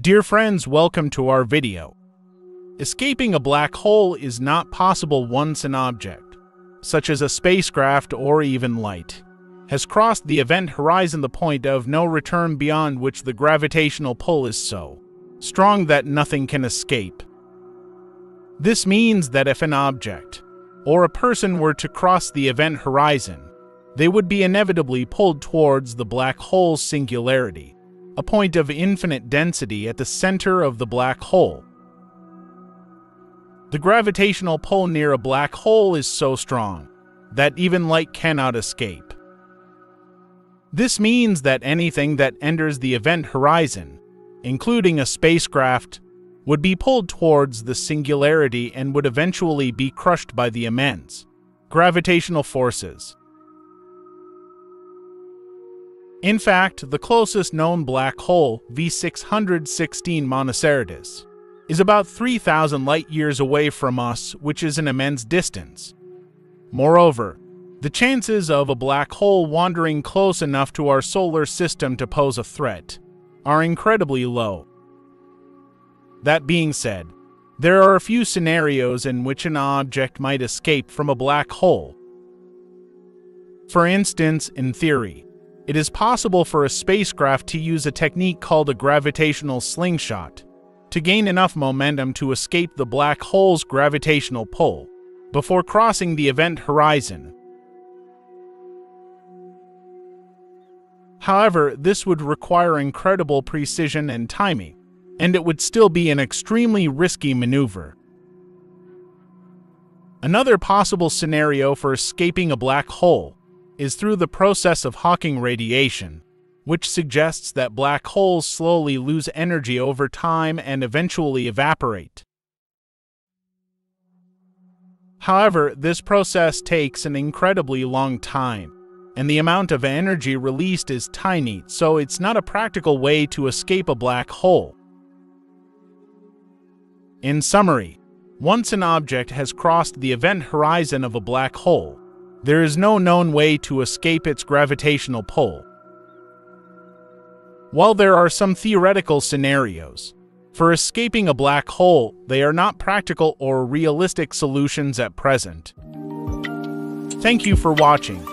Dear friends, welcome to our video. Escaping a black hole is not possible once an object, such as a spacecraft or even light, has crossed the event horizon the point of no return beyond which the gravitational pull is so strong that nothing can escape. This means that if an object or a person were to cross the event horizon, they would be inevitably pulled towards the black hole's singularity a point of infinite density at the center of the black hole. The gravitational pull near a black hole is so strong that even light cannot escape. This means that anything that enters the event horizon, including a spacecraft, would be pulled towards the singularity and would eventually be crushed by the immense gravitational forces in fact, the closest known black hole, V616 Monocerotis, is about 3,000 light years away from us, which is an immense distance. Moreover, the chances of a black hole wandering close enough to our solar system to pose a threat are incredibly low. That being said, there are a few scenarios in which an object might escape from a black hole. For instance, in theory, it is possible for a spacecraft to use a technique called a gravitational slingshot to gain enough momentum to escape the black hole's gravitational pull before crossing the event horizon. However, this would require incredible precision and timing, and it would still be an extremely risky maneuver. Another possible scenario for escaping a black hole is through the process of Hawking radiation, which suggests that black holes slowly lose energy over time and eventually evaporate. However, this process takes an incredibly long time, and the amount of energy released is tiny, so it's not a practical way to escape a black hole. In summary, once an object has crossed the event horizon of a black hole, there is no known way to escape its gravitational pull. While there are some theoretical scenarios, for escaping a black hole, they are not practical or realistic solutions at present. Thank you for watching.